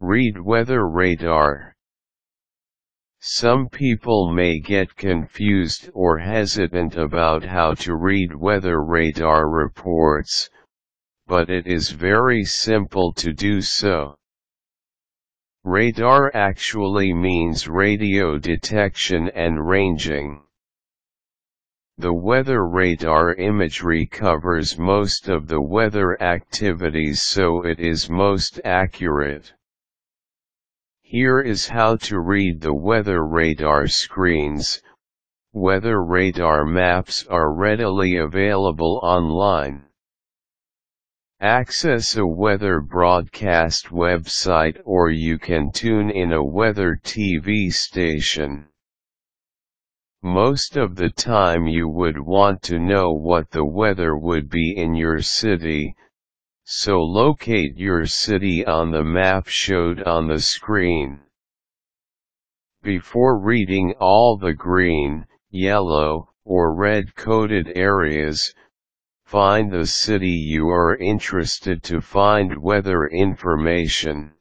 Read weather radar. Some people may get confused or hesitant about how to read weather radar reports, but it is very simple to do so. Radar actually means radio detection and ranging. The weather radar imagery covers most of the weather activities so it is most accurate. Here is how to read the weather radar screens. Weather radar maps are readily available online. Access a weather broadcast website or you can tune in a weather TV station. Most of the time you would want to know what the weather would be in your city, so locate your city on the map showed on the screen. Before reading all the green, yellow, or red coded areas, Find the city you are interested to find weather information.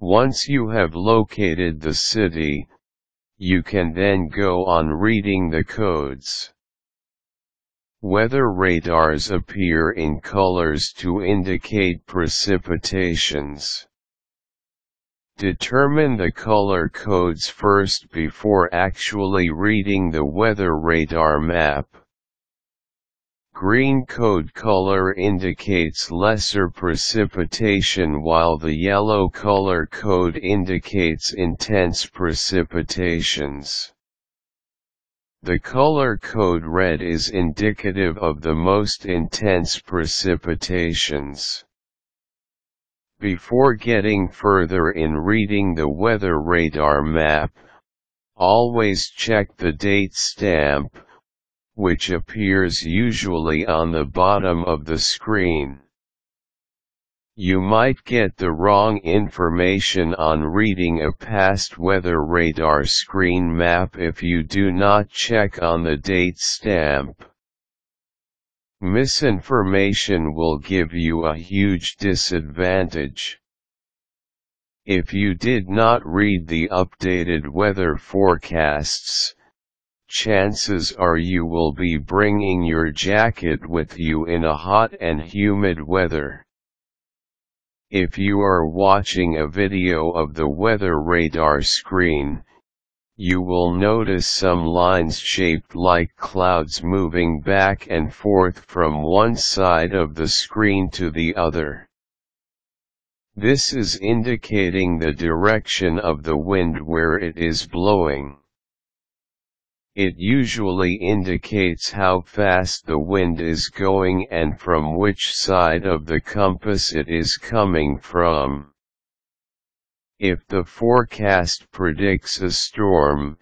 Once you have located the city, you can then go on reading the codes. Weather radars appear in colors to indicate precipitations. Determine the color codes first before actually reading the weather radar map. Green code color indicates lesser precipitation while the yellow color code indicates intense precipitations. The color code red is indicative of the most intense precipitations. Before getting further in reading the weather radar map, always check the date stamp, which appears usually on the bottom of the screen. You might get the wrong information on reading a past weather radar screen map if you do not check on the date stamp. Misinformation will give you a huge disadvantage. If you did not read the updated weather forecasts, chances are you will be bringing your jacket with you in a hot and humid weather. If you are watching a video of the weather radar screen, you will notice some lines shaped like clouds moving back and forth from one side of the screen to the other. This is indicating the direction of the wind where it is blowing. It usually indicates how fast the wind is going and from which side of the compass it is coming from. If the forecast predicts a storm,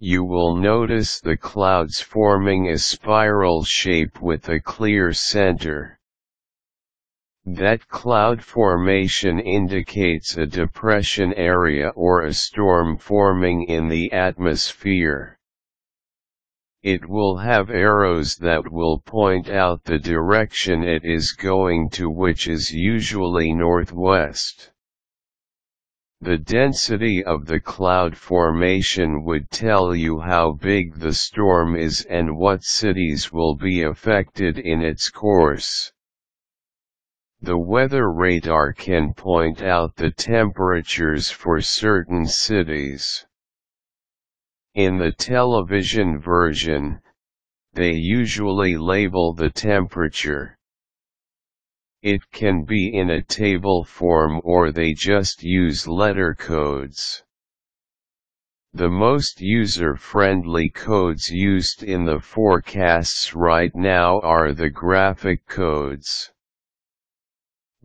you will notice the clouds forming a spiral shape with a clear center. That cloud formation indicates a depression area or a storm forming in the atmosphere. It will have arrows that will point out the direction it is going to which is usually northwest. The density of the cloud formation would tell you how big the storm is and what cities will be affected in its course. The weather radar can point out the temperatures for certain cities. In the television version, they usually label the temperature. It can be in a table form or they just use letter codes. The most user-friendly codes used in the forecasts right now are the graphic codes.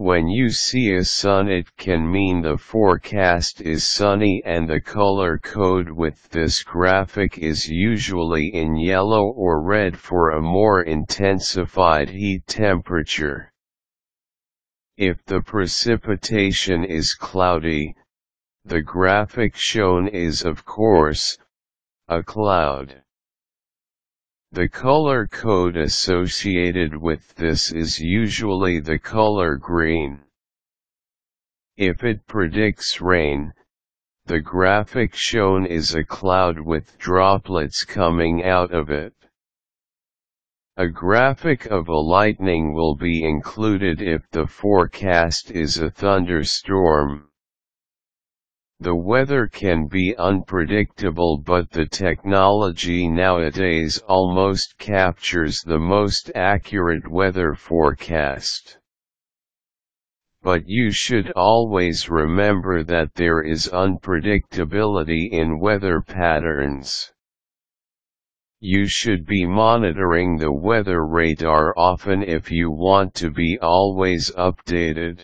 When you see a sun it can mean the forecast is sunny and the color code with this graphic is usually in yellow or red for a more intensified heat temperature. If the precipitation is cloudy, the graphic shown is of course, a cloud. The color code associated with this is usually the color green. If it predicts rain, the graphic shown is a cloud with droplets coming out of it. A graphic of a lightning will be included if the forecast is a thunderstorm. The weather can be unpredictable but the technology nowadays almost captures the most accurate weather forecast. But you should always remember that there is unpredictability in weather patterns. You should be monitoring the weather radar often if you want to be always updated.